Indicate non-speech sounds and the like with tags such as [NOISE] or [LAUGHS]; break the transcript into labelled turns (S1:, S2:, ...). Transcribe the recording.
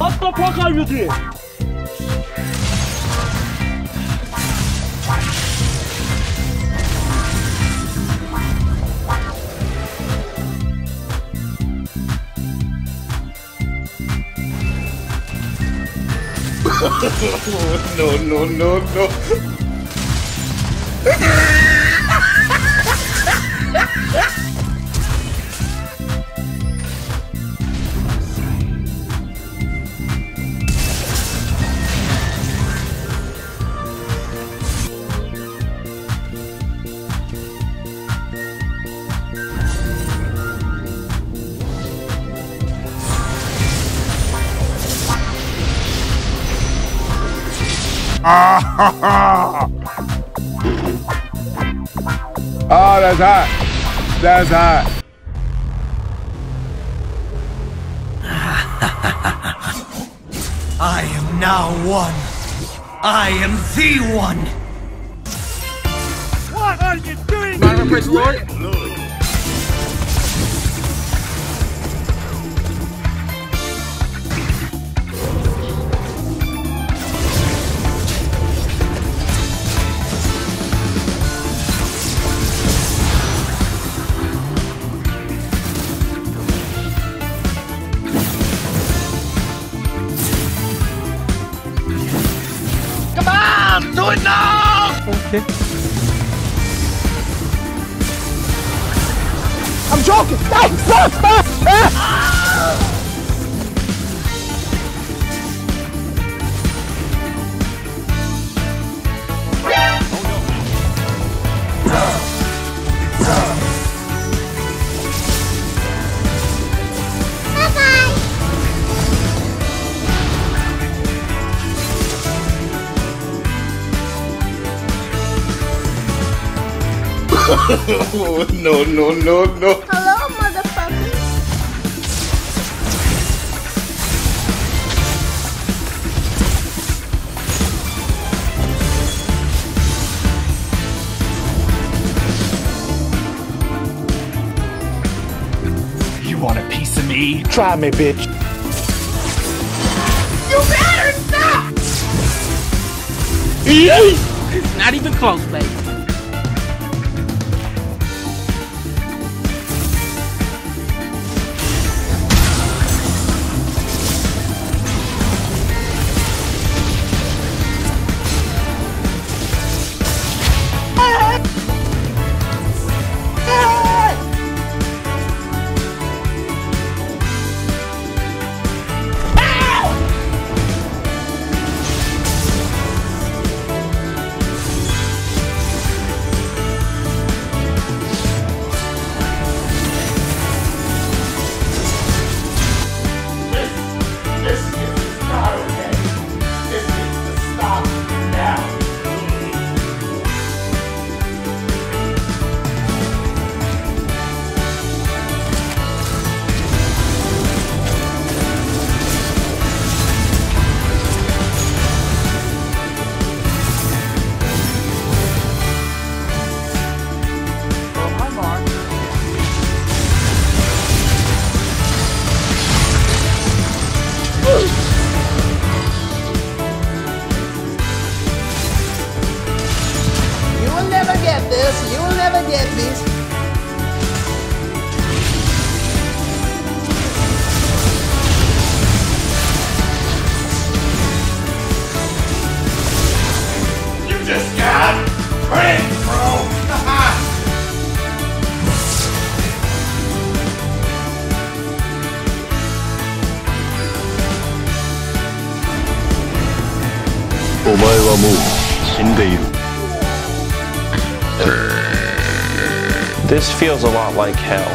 S1: What the fuck are you doing?
S2: no, no, no, no. [LAUGHS] [LAUGHS]
S3: oh, that's hot. That's hot. [LAUGHS]
S4: I am now one. I am the one.
S1: What are you doing?
S5: Mind if praise the Lord?
S1: Do it now!
S5: Okay.
S1: I'm joking! Stop! Stop! Ah! [LAUGHS]
S2: no, no, no, no.
S6: Hello, motherfucker.
S4: You want a piece of me?
S1: Try me, bitch.
S6: You better stop!
S5: Not even close, baby.
S7: This. You will never get this.
S2: You just got pranked, bro. [LAUGHS]
S8: This feels a lot like hell.